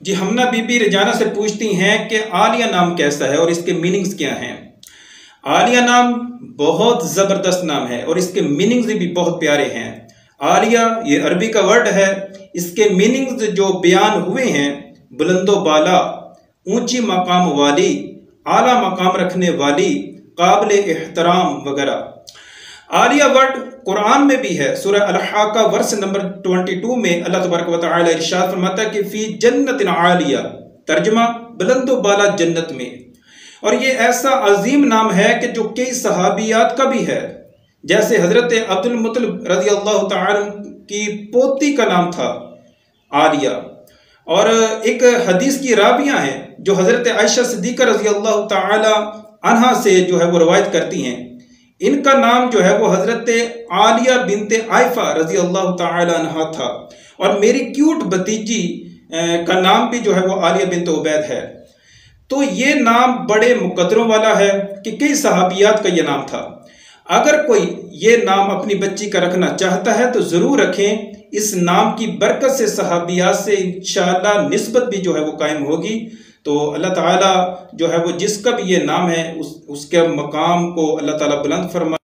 जी, हमना बीबी रजाना से पूछती हैं कि आलिया नाम कैसा है और इसके मीनिंग्स क्या हैं। आलिया नाम बहुत ज़बरदस्त नाम है और इसके मीनिंग्स भी बहुत प्यारे हैं। आलिया, ये अरबी का वर्ड है, इसके मीनिंग्स जो बयान हुए हैं, बुलंदो बाला, ऊँची मकाम वाली, आला मकाम रखने वाली काबिल एहतराम वगैरह। आलिया वर्ड कुरान में भी है, सूरह अलहाका वर्ष नंबर 22 में अल्लाह तबारक व इरशाद फरमाता कि फ़ी जन्नत आलिया, तर्जमा बुलंदो बाला जन्नत में। और ये ऐसा अजीम नाम है कि जो कई सहाबियात का भी है, जैसे हज़रत अब्दुल मुतलब रज़ी अल्लाह की पोती का नाम था आलिया। और एक हदीस की राबियाँ हैं जो हज़रत आयशा सिद्दीका रज़ी अल्लाह तहा से जो है वो रवायत करती हैं। इनका नाम जो है वो हज़रत आलिया बिनते आयफा रज़ी अल्लाह तहा था। और मेरी क्यूट भतीजी का नाम भी जो है वो आलिया बिनते उबैद है। तो ये नाम बड़े मुकदरों वाला है कि कई सहाबियात का ये नाम था। अगर कोई ये नाम अपनी बच्ची का रखना चाहता है तो ज़रूर रखें। इस नाम की बरकत से सहाबियात से इंशाल्लाह नस्बत भी जो है वो कायम होगी। तो अल्लाह ताला जो है वो जिसका भी ये नाम है, उस, उसके मकाम को अल्लाह ताला बुलंद फरमा